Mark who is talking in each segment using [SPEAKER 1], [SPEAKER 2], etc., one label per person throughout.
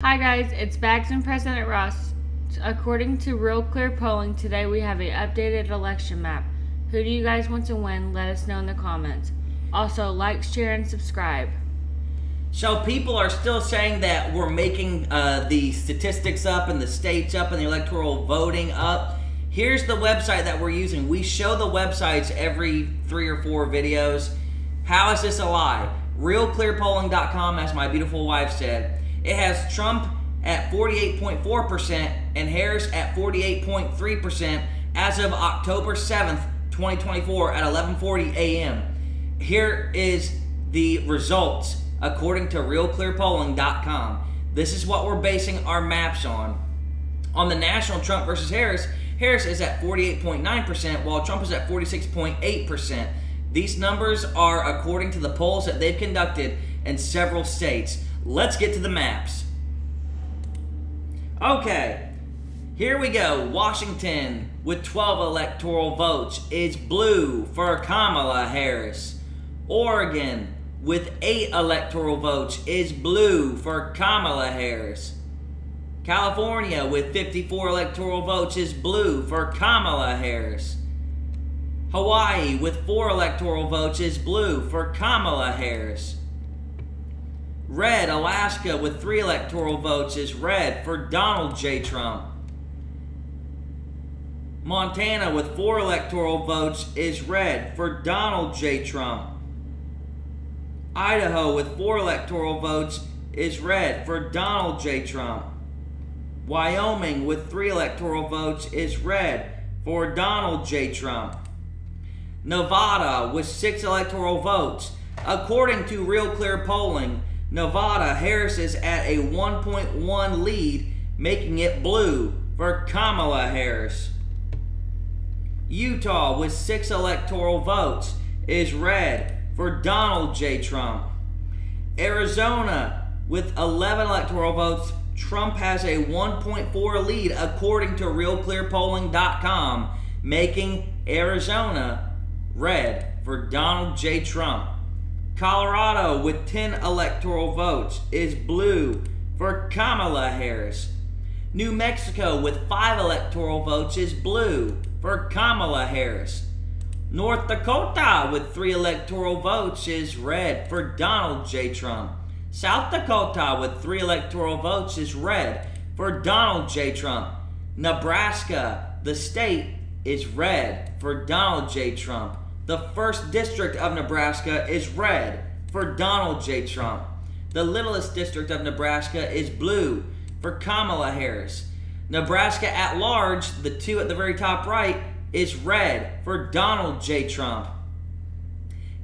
[SPEAKER 1] Hi guys, it's Bagz and President Ross. According to Real Clear Polling, today we have a updated election map. Who do you guys want to win? Let us know in the comments. Also, like, share, and subscribe.
[SPEAKER 2] So people are still saying that we're making uh, the statistics up and the states up and the electoral voting up. Here's the website that we're using. We show the websites every three or four videos. How is this a lie? RealClearPolling.com, as my beautiful wife said. It has Trump at 48.4% and Harris at 48.3% as of October 7th, 2024 at 11:40 a.m. Here is the results according to realclearpolling.com. This is what we're basing our maps on. On the national Trump versus Harris, Harris is at 48.9% while Trump is at 46.8%. These numbers are according to the polls that they've conducted in several states. Let's get to the maps. Okay, here we go. Washington with 12 electoral votes is blue for Kamala Harris. Oregon with 8 electoral votes is blue for Kamala Harris. California with 54 electoral votes is blue for Kamala Harris. Hawaii with 4 electoral votes is blue for Kamala Harris. Red, Alaska with three electoral votes is red for Donald J. Trump. Montana with four electoral votes is red for Donald J. Trump. Idaho with four electoral votes is red for Donald J. Trump. Wyoming with three electoral votes is red for Donald J. Trump. Nevada with six electoral votes. According to Real Clear Polling, Nevada, Harris is at a 1.1 lead, making it blue for Kamala Harris. Utah, with six electoral votes, is red for Donald J. Trump. Arizona, with 11 electoral votes, Trump has a 1.4 lead according to RealClearPolling.com, making Arizona red for Donald J. Trump. Colorado, with 10 electoral votes, is blue for Kamala Harris. New Mexico, with 5 electoral votes, is blue for Kamala Harris. North Dakota, with 3 electoral votes, is red for Donald J. Trump. South Dakota, with 3 electoral votes, is red for Donald J. Trump. Nebraska, the state, is red for Donald J. Trump. The first district of Nebraska is red for Donald J. Trump. The littlest district of Nebraska is blue for Kamala Harris. Nebraska at large, the two at the very top right, is red for Donald J. Trump.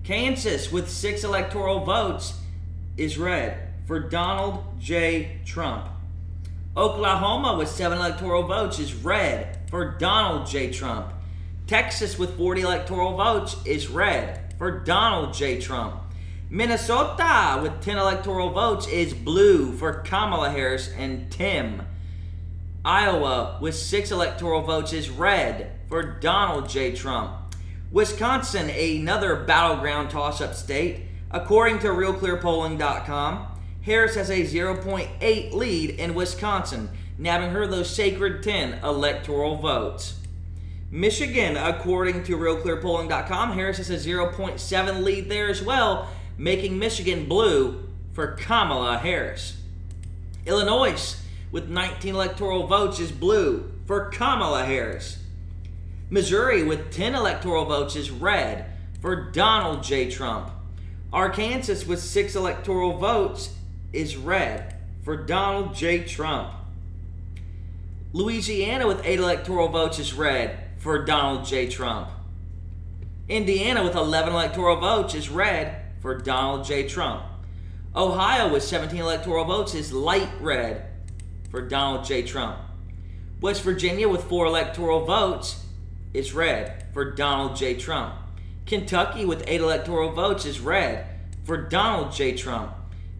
[SPEAKER 2] Kansas, with six electoral votes, is red for Donald J. Trump. Oklahoma, with seven electoral votes, is red for Donald J. Trump. Texas, with 40 electoral votes, is red for Donald J. Trump. Minnesota, with 10 electoral votes, is blue for Kamala Harris and Tim. Iowa, with 6 electoral votes, is red for Donald J. Trump. Wisconsin, another battleground toss up state. According to RealClearPolling.com, Harris has a 0.8 lead in Wisconsin, nabbing her those sacred 10 electoral votes. Michigan, according to RealClearPolling.com, Harris has a 0.7 lead there as well, making Michigan blue for Kamala Harris. Illinois, with 19 electoral votes, is blue for Kamala Harris. Missouri, with 10 electoral votes, is red for Donald J. Trump. Arkansas, with 6 electoral votes, is red for Donald J. Trump. Louisiana, with 8 electoral votes, is red for Donald J. Trump. Indiana, with 11 electoral votes, is red for Donald J. Trump. Ohio, with 17 electoral votes, is light red for Donald J. Trump. West Virginia, with 4 electoral votes, is red for Donald J. Trump. Kentucky, with 8 electoral votes, is red for Donald J. Trump.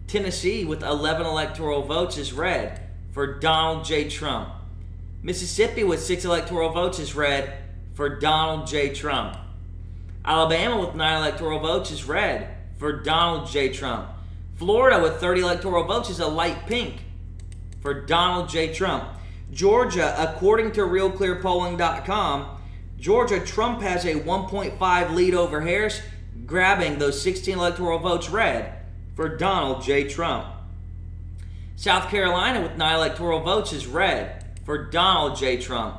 [SPEAKER 2] Tennessee, with 11 electoral votes, is red for Donald J. Trump. Mississippi, with six electoral votes, is red for Donald J. Trump. Alabama, with nine electoral votes, is red for Donald J. Trump. Florida, with 30 electoral votes, is a light pink for Donald J. Trump. Georgia, according to RealClearPolling.com, Georgia, Trump has a 1.5 lead over Harris, grabbing those 16 electoral votes red for Donald J. Trump. South Carolina, with 9 electoral votes, is red for Donald J. Trump.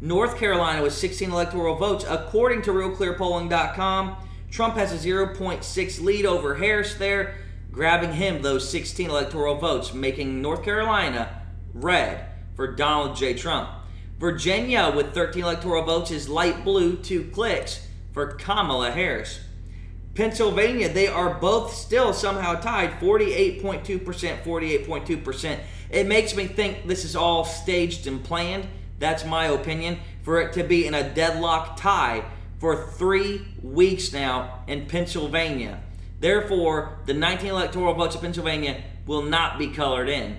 [SPEAKER 2] North Carolina, with 16 electoral votes, according to RealClearPolling.com, Trump has a 0.6 lead over Harris there, grabbing him those 16 electoral votes, making North Carolina red for Donald J. Trump. Virginia, with 13 electoral votes, is light blue, two clicks for Kamala Harris. Pennsylvania, they are both still somehow tied 48.2%, 48.2%. It makes me think this is all staged and planned. That's my opinion. For it to be in a deadlock tie for three weeks now in Pennsylvania. Therefore, the 19 electoral votes of Pennsylvania will not be colored in.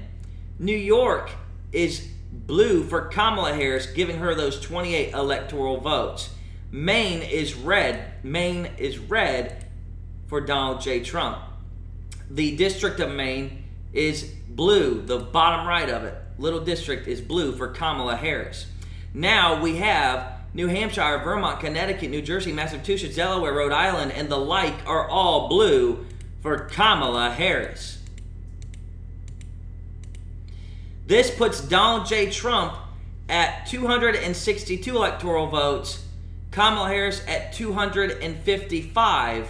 [SPEAKER 2] New York is blue for Kamala Harris, giving her those 28 electoral votes. Maine is red. Maine is red for Donald J. Trump. The District of Maine is blue, the bottom right of it. Little district is blue for Kamala Harris. Now we have New Hampshire, Vermont, Connecticut, New Jersey, Massachusetts, Delaware, Rhode Island, and the like are all blue for Kamala Harris. This puts Donald J. Trump at 262 electoral votes, Kamala Harris at 255.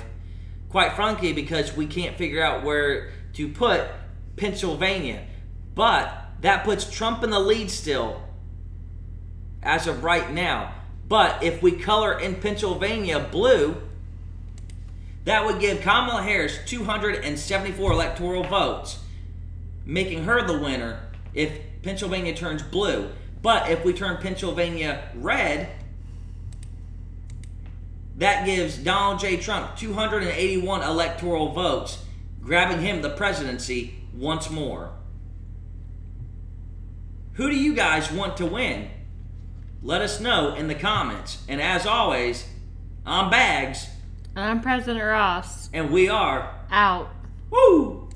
[SPEAKER 2] Quite frankly, because we can't figure out where to put Pennsylvania. But that puts Trump in the lead still as of right now. But if we color in Pennsylvania blue, that would give Kamala Harris 274 electoral votes, making her the winner if Pennsylvania turns blue. But if we turn Pennsylvania red, that gives Donald J. Trump 281 electoral votes, grabbing him the presidency once more. Who do you guys want to win? Let us know in the comments. And as always, I'm Bagz.
[SPEAKER 1] And I'm President Ross.
[SPEAKER 2] And we are
[SPEAKER 1] Out.
[SPEAKER 2] Woo!